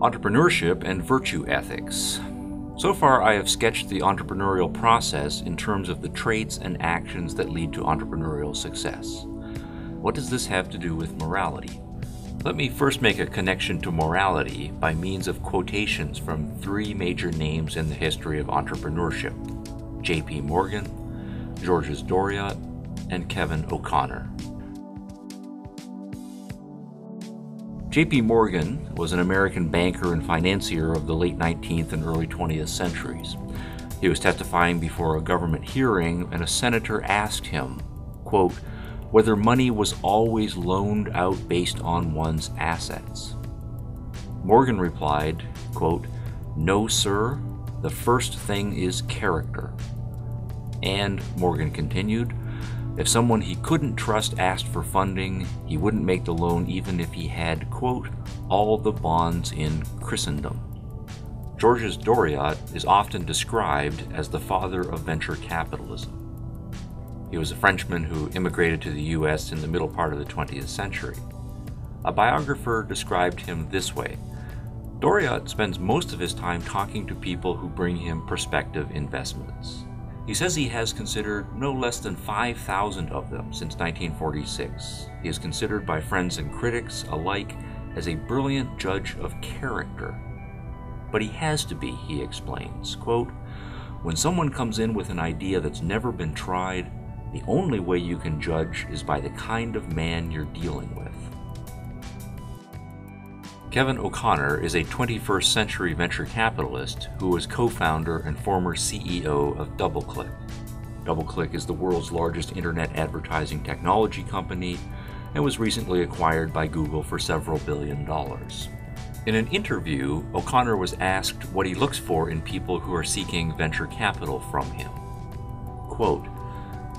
Entrepreneurship and virtue ethics. So far, I have sketched the entrepreneurial process in terms of the traits and actions that lead to entrepreneurial success. What does this have to do with morality? Let me first make a connection to morality by means of quotations from three major names in the history of entrepreneurship J.P. Morgan, Georges Doriot, and Kevin O'Connor. J.P. Morgan was an American banker and financier of the late 19th and early 20th centuries. He was testifying before a government hearing, and a senator asked him, quote, whether money was always loaned out based on one's assets. Morgan replied, quote, No, sir, the first thing is character. And, Morgan continued, if someone he couldn't trust asked for funding, he wouldn't make the loan even if he had, quote, all the bonds in Christendom. Georges Doriot is often described as the father of venture capitalism. He was a Frenchman who immigrated to the US in the middle part of the 20th century. A biographer described him this way Doriot spends most of his time talking to people who bring him prospective investments. He says he has considered no less than 5,000 of them since 1946. He is considered by friends and critics alike as a brilliant judge of character. But he has to be, he explains. Quote, when someone comes in with an idea that's never been tried, the only way you can judge is by the kind of man you're dealing with. Kevin O'Connor is a 21st century venture capitalist who was co founder and former CEO of DoubleClick. DoubleClick is the world's largest internet advertising technology company and was recently acquired by Google for several billion dollars. In an interview, O'Connor was asked what he looks for in people who are seeking venture capital from him. Quote,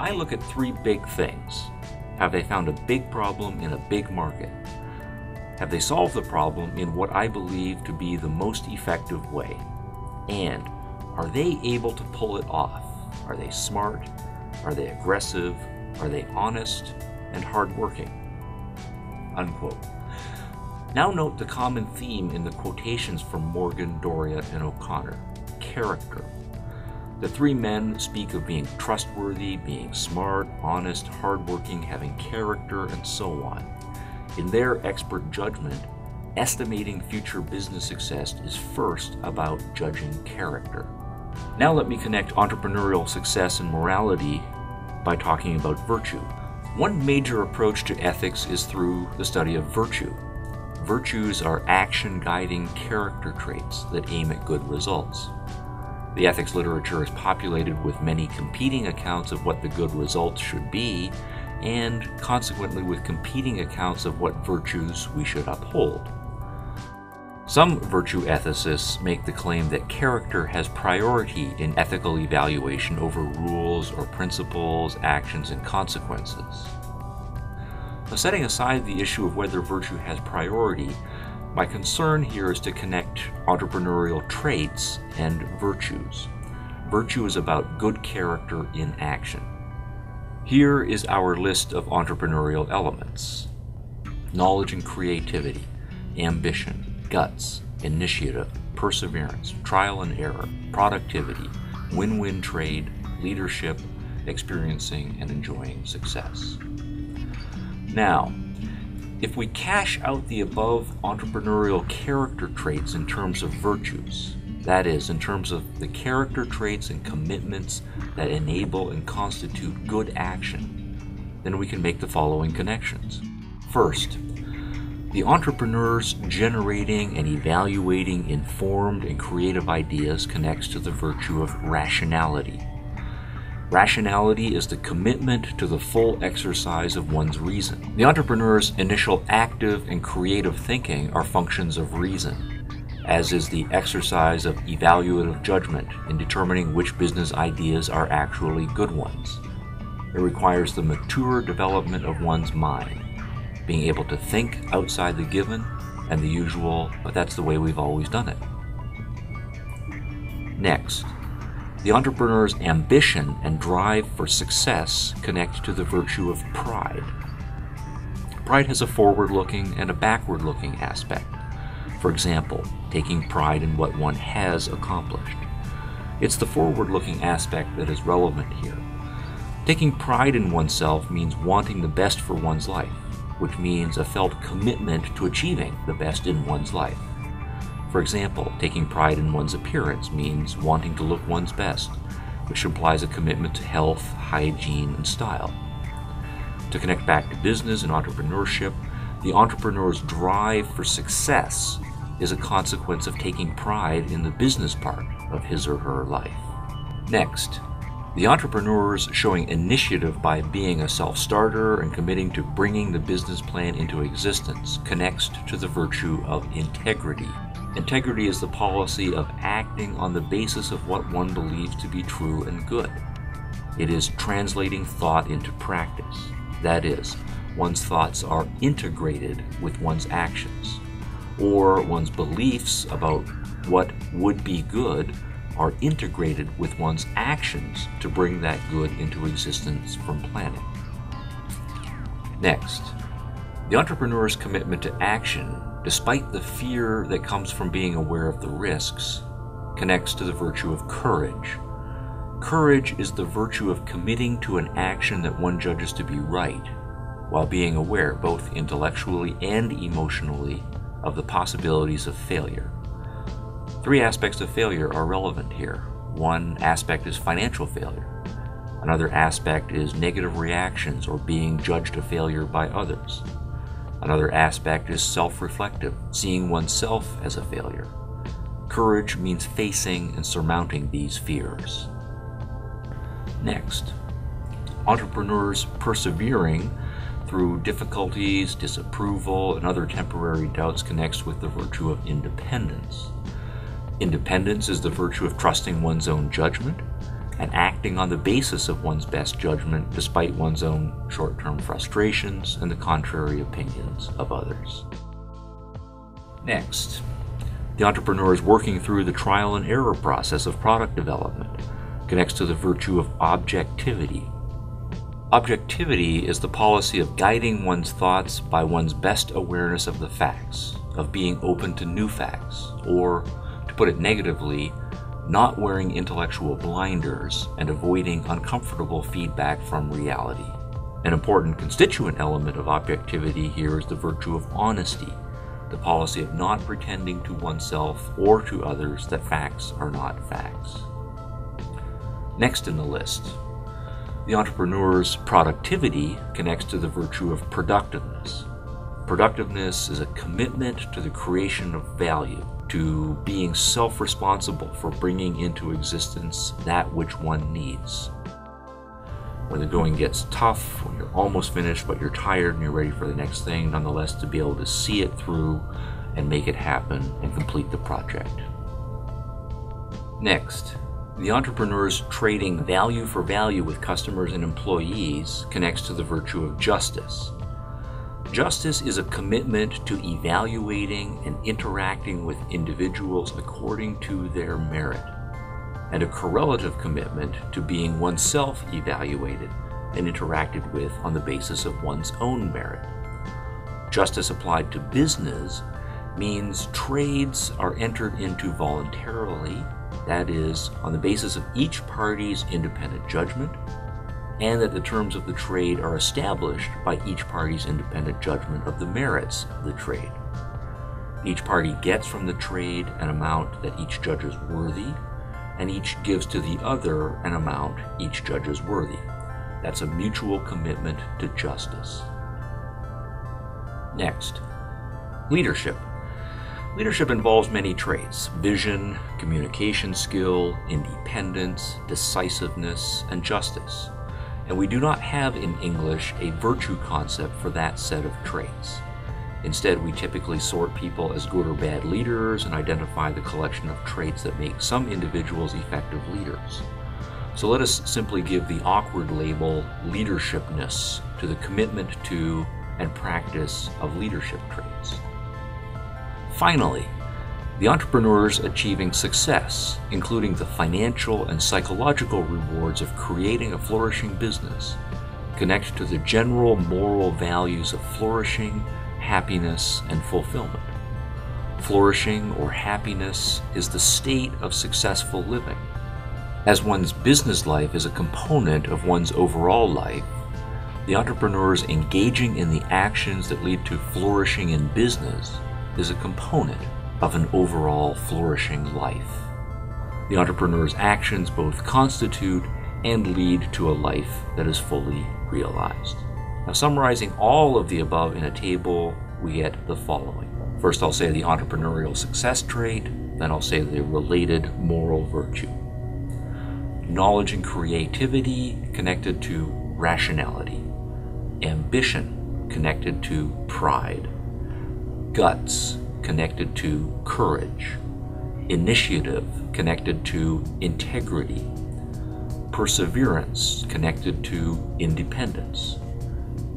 I look at three big things. Have they found a big problem in a big market? Have they solved the problem in what I believe to be the most effective way? And are they able to pull it off? Are they smart? Are they aggressive? Are they honest and hardworking? Unquote. Now note the common theme in the quotations from Morgan, Doriot, and O'Connor character. The three men speak of being trustworthy, being smart, honest, hardworking, having character, and so on. In their expert judgment, estimating future business success is first about judging character. Now let me connect entrepreneurial success and morality by talking about virtue. One major approach to ethics is through the study of virtue. Virtues are action guiding character traits that aim at good results. The ethics literature is populated with many competing accounts of what the good results should be, and consequently with competing accounts of what virtues we should uphold. Some virtue ethicists make the claim that character has priority in ethical evaluation over rules or principles, actions, and consequences. Now, setting aside the issue of whether virtue has priority, my concern here is to connect entrepreneurial traits and virtues. Virtue is about good character in action. Here is our list of entrepreneurial elements knowledge and creativity, ambition, guts, initiative, perseverance, trial and error, productivity, win win trade, leadership, experiencing and enjoying success. Now, if we cash out the above entrepreneurial character traits in terms of virtues, that is, in terms of the character traits and commitments that enable and constitute good action, then we can make the following connections. First, the entrepreneurs generating and evaluating informed and creative ideas connects to the virtue of rationality. Rationality is the commitment to the full exercise of one's reason. The entrepreneur's initial active and creative thinking are functions of reason, as is the exercise of evaluative judgment in determining which business ideas are actually good ones. It requires the mature development of one's mind, being able to think outside the given and the usual, but that's the way we've always done it. Next, the entrepreneur's ambition and drive for success connect to the virtue of pride. Pride has a forward looking and a backward looking aspect. For example, taking pride in what one has accomplished. It's the forward looking aspect that is relevant here. Taking pride in oneself means wanting the best for one's life, which means a felt commitment to achieving the best in one's life. For example, taking pride in one's appearance means wanting to look one's best, which implies a commitment to health, hygiene, and style. To connect back to business and entrepreneurship, the entrepreneur's drive for success is a consequence of taking pride in the business part of his or her life. Next, the entrepreneurs showing initiative by being a self starter and committing to bringing the business plan into existence connects to the virtue of integrity. Integrity is the policy of acting on the basis of what one believes to be true and good. It is translating thought into practice. That is, one's thoughts are integrated with one's actions, or one's beliefs about what would be good are integrated with one's actions to bring that good into existence from planning. Next, the entrepreneur's commitment to action, despite the fear that comes from being aware of the risks, connects to the virtue of courage. Courage is the virtue of committing to an action that one judges to be right, while being aware, both intellectually and emotionally, of the possibilities of failure. Three aspects of failure are relevant here. One aspect is financial failure. Another aspect is negative reactions or being judged a failure by others. Another aspect is self reflective, seeing oneself as a failure. Courage means facing and surmounting these fears. Next, entrepreneurs persevering through difficulties, disapproval, and other temporary doubts connects with the virtue of independence. Independence is the virtue of trusting one's own judgment and acting on the basis of one's best judgment despite one's own short term frustrations and the contrary opinions of others. Next, the entrepreneur is working through the trial and error process of product development, connects to the virtue of objectivity. Objectivity is the policy of guiding one's thoughts by one's best awareness of the facts, of being open to new facts, or to put it negatively, not wearing intellectual blinders and avoiding uncomfortable feedback from reality. An important constituent element of objectivity here is the virtue of honesty, the policy of not pretending to oneself or to others that facts are not facts. Next in the list, the entrepreneur's productivity connects to the virtue of productiveness. Productiveness is a commitment to the creation of value to being self responsible for bringing into existence that which one needs. When the going gets tough, when you're almost finished but you're tired and you're ready for the next thing, nonetheless, to be able to see it through and make it happen and complete the project. Next, the entrepreneur's trading value for value with customers and employees connects to the virtue of justice. Justice is a commitment to evaluating and interacting with individuals according to their merit, and a correlative commitment to being oneself evaluated and interacted with on the basis of one's own merit. Justice applied to business means trades are entered into voluntarily, that is, on the basis of each party's independent judgment and that the terms of the trade are established by each party's independent judgment of the merits of the trade. Each party gets from the trade an amount that each judges worthy, and each gives to the other an amount each judges worthy. That's a mutual commitment to justice. Next, leadership. Leadership involves many traits vision, communication skill, independence, decisiveness, and justice and we do not have in English a virtue concept for that set of traits. Instead, we typically sort people as good or bad leaders and identify the collection of traits that make some individuals effective leaders. So let us simply give the awkward label leadershipness to the commitment to and practice of leadership traits. Finally, the entrepreneurs achieving success, including the financial and psychological rewards of creating a flourishing business, connect to the general moral values of flourishing, happiness, and fulfillment. Flourishing or happiness is the state of successful living. As one's business life is a component of one's overall life, the entrepreneur's engaging in the actions that lead to flourishing in business is a component of an overall flourishing life. The entrepreneur's actions both constitute and lead to a life that is fully realized. Now, summarizing all of the above in a table, we get the following. First, I'll say the entrepreneurial success trait, then I'll say the related moral virtue. Knowledge and creativity connected to rationality. Ambition connected to pride. Guts connected to courage. Initiative connected to integrity. Perseverance connected to independence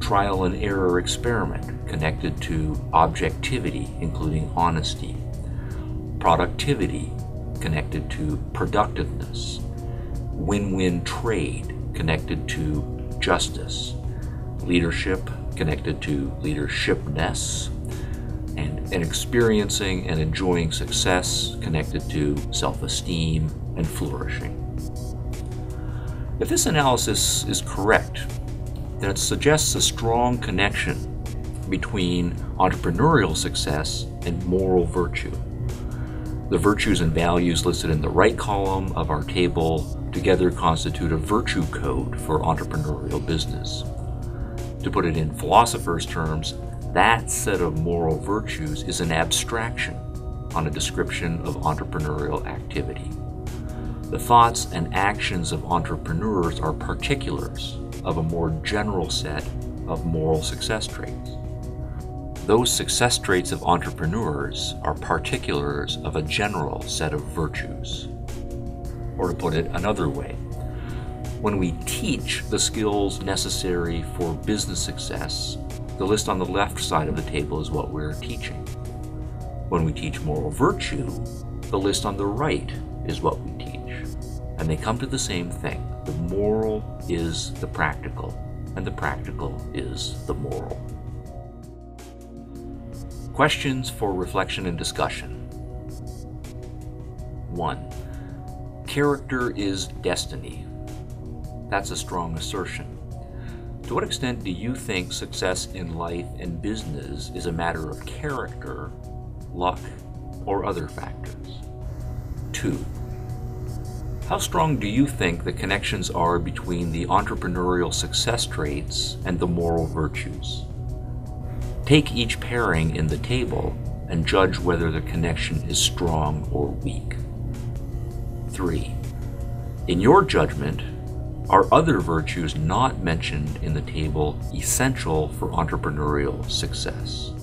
trial and error experiment connected to objectivity, including honesty, productivity connected to productiveness, win win trade connected to justice, leadership connected to leadershipness, and, experiencing and enjoying success connected to self esteem and flourishing. If this analysis is correct, then it suggests a strong connection between entrepreneurial success and moral virtue. The virtues and values listed in the right column of our table together constitute a virtue code for entrepreneurial business. To put it in philosophers' terms, that set of moral virtues is an abstraction on a description of entrepreneurial activity. The thoughts and actions of entrepreneurs are particulars of a more general set of moral success traits. Those success traits of entrepreneurs are particulars of a general set of virtues. Or to put it another way, when we teach the skills necessary for business success, the list on the left side of the table is what we're teaching. When we teach moral virtue, the list on the right is what we teach. And they come to the same thing the moral is the practical, and the practical is the moral. Questions for reflection and discussion. 1. Character is destiny. That's a strong assertion. To what extent do you think success in life and business is a matter of character, luck, or other factors? 2. How strong do you think the connections are between the entrepreneurial success traits and the moral virtues? Take each pairing in the table and judge whether the connection is strong or weak. 3. In your judgment, are other virtues not mentioned in the table essential for entrepreneurial success?